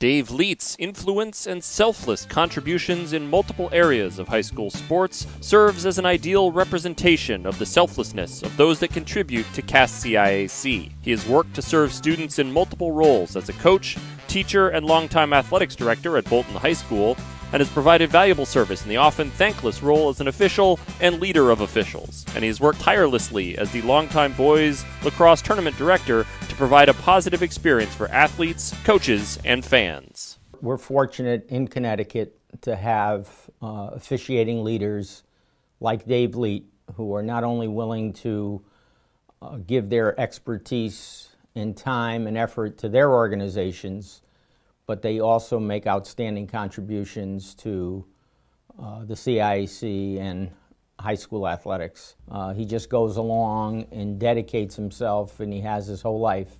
Dave Leete's influence and selfless contributions in multiple areas of high school sports serves as an ideal representation of the selflessness of those that contribute to CAS-CIAC. He has worked to serve students in multiple roles as a coach, teacher, and longtime athletics director at Bolton High School, and has provided valuable service in the often thankless role as an official and leader of officials. And he has worked tirelessly as the longtime boys lacrosse tournament director to provide a positive experience for athletes, coaches, and fans. We're fortunate in Connecticut to have uh, officiating leaders like Dave Leete, who are not only willing to uh, give their expertise and time and effort to their organizations, but they also make outstanding contributions to uh, the CIAC and high school athletics. Uh, he just goes along and dedicates himself, and he has his whole life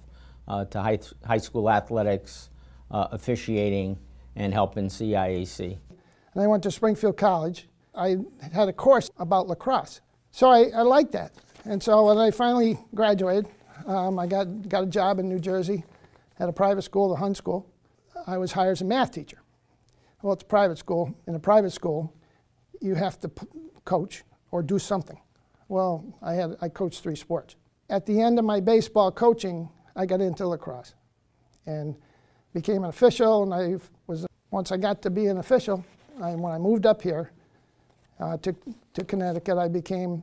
uh, to high, high school athletics, uh, officiating, and helping CIAC. And I went to Springfield College. I had a course about lacrosse. So I, I liked that. And so when I finally graduated, um, I got, got a job in New Jersey at a private school, the Hun School. I was hired as a math teacher. Well, it's private school. In a private school, you have to coach or do something. Well, I, had, I coached three sports. At the end of my baseball coaching, I got into lacrosse and became an official. And I was once I got to be an official, I, when I moved up here uh, to, to Connecticut, I became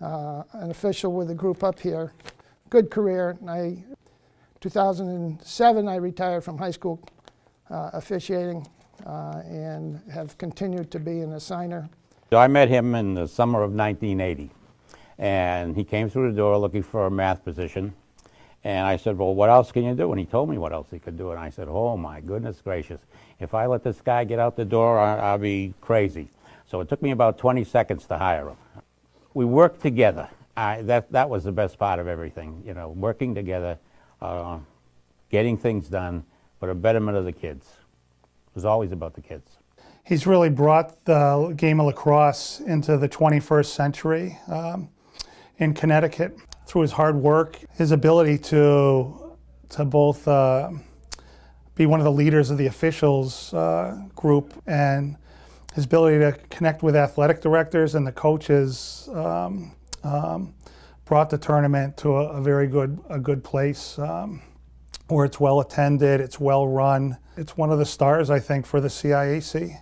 uh, an official with a group up here. Good career. And I, 2007, I retired from high school officiating uh, and have continued to be an assigner. I met him in the summer of 1980, and he came through the door looking for a math position. And I said, well, what else can you do? And he told me what else he could do. And I said, oh, my goodness gracious. If I let this guy get out the door, I, will be crazy. So it took me about 20 seconds to hire him. We worked together. I, that, that was the best part of everything, you know, working together, uh, getting things done for the betterment of the kids. It was always about the kids. He's really brought the game of lacrosse into the 21st century um, in Connecticut through his hard work, his ability to, to both uh, be one of the leaders of the officials uh, group and his ability to connect with athletic directors and the coaches um, um, brought the tournament to a, a, very good a good place. Um, where it's well attended, it's well run. It's one of the stars, I think, for the CIAC.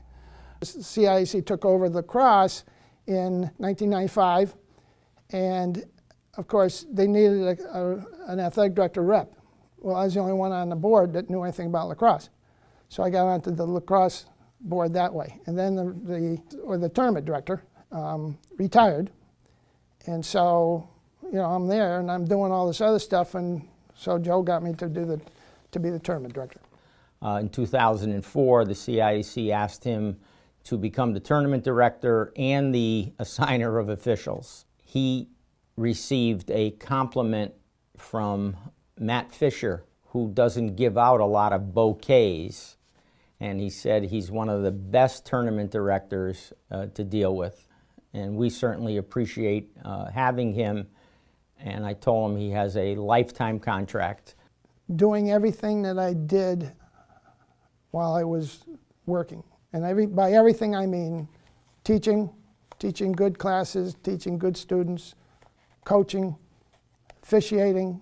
The CIAC took over lacrosse in 1995, and of course, they needed a, a, an athletic director rep. Well, I was the only one on the board that knew anything about lacrosse. So I got onto the lacrosse board that way. And then the, the or the tournament director um, retired. And so, you know, I'm there and I'm doing all this other stuff and so Joe got me to do the to be the tournament director. Uh, in 2004, the CIAC asked him to become the tournament director and the assigner of officials. He received a compliment from Matt Fisher, who doesn't give out a lot of bouquets. And he said he's one of the best tournament directors uh, to deal with. And we certainly appreciate uh, having him and I told him he has a lifetime contract. Doing everything that I did while I was working. And every, by everything I mean teaching, teaching good classes, teaching good students, coaching, officiating,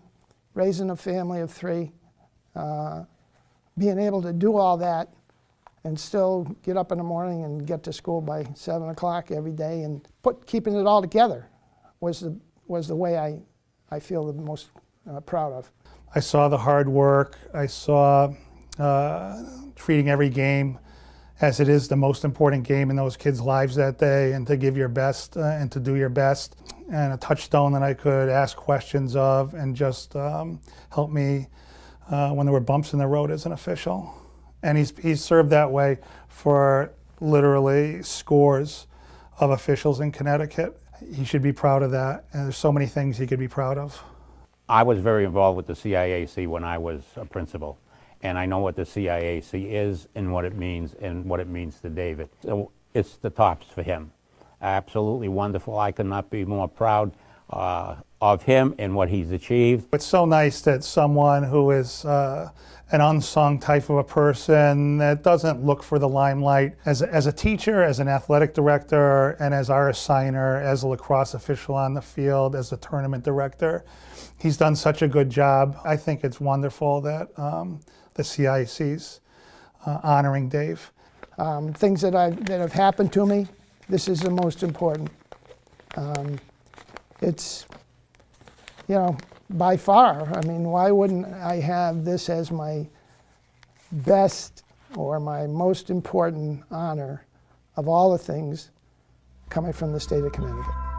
raising a family of three, uh, being able to do all that and still get up in the morning and get to school by 7 o'clock every day and put, keeping it all together was the was the way I, I feel the most uh, proud of. I saw the hard work. I saw uh, treating every game as it is the most important game in those kids' lives that day and to give your best uh, and to do your best. And a touchstone that I could ask questions of and just um, help me uh, when there were bumps in the road as an official. And he's, he's served that way for literally scores of officials in Connecticut he should be proud of that. And there's so many things he could be proud of. I was very involved with the CIAC when I was a principal, and I know what the CIAC is and what it means and what it means to David. So it's the tops for him. Absolutely wonderful. I could not be more proud uh, of him and what he's achieved. It's so nice that someone who is uh, an unsung type of a person that doesn't look for the limelight as, as a teacher, as an athletic director, and as our assigner, as a lacrosse official on the field, as a tournament director. He's done such a good job. I think it's wonderful that um, the CIAC's uh, honoring Dave. Um, things that, I, that have happened to me, this is the most important. Um, it's, you know, by far, I mean, why wouldn't I have this as my best or my most important honor of all the things coming from the state of Connecticut?